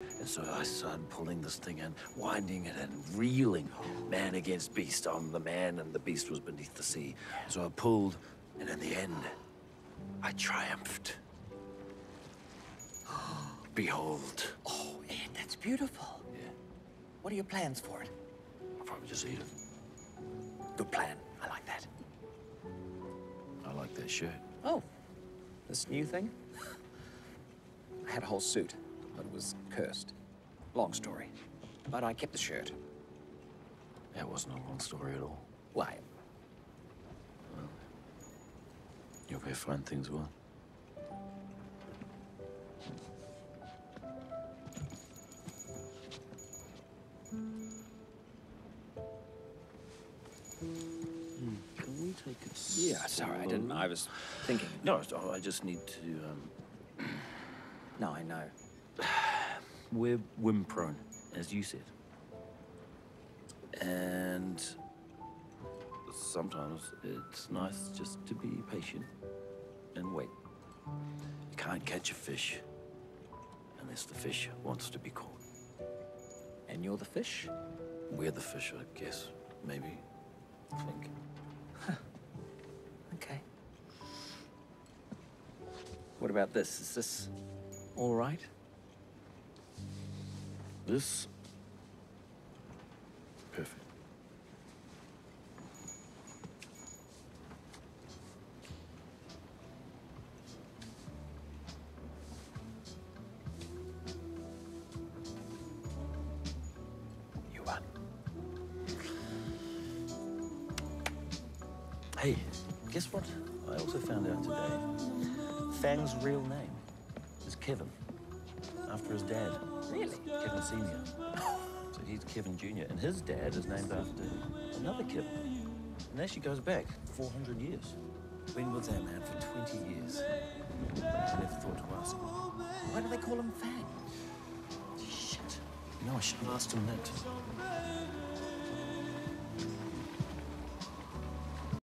And so I started pulling this thing and winding it and reeling, man against beast. I'm the man, and the beast was beneath the sea. So I pulled, and in the end, I triumphed. Behold. Oh, Ed, that's beautiful. Yeah, What are your plans for it? I'll probably just eat it. Good plan. I like that. I like that shirt. Oh, this new thing? I had a whole suit, but it was cursed. Long story. But I kept the shirt. That wasn't a long story at all. Why? You'll be fine things well. Can we take it? Yeah, sorry, I didn't. I was thinking. No, I just need to. Um, No, I know. we're whim prone, as you said. And sometimes it's nice just to be patient and wait. You can't catch a fish unless the fish wants to be caught. And you're the fish? We're the fish, I guess. Maybe. I think. Okay. What about this? Is this all right? This. Perfect. You won. Hey, guess what? I also found out today. Fang's real name is Kevin, after his dad. Really? Kevin Senior. So he's Kevin Junior, and his dad is named after another Kevin. And actually goes back 400 years. Been with that man for 20 years. I never thought to ask. Why do they call him Fang? Shit. You know, I should have asked him that.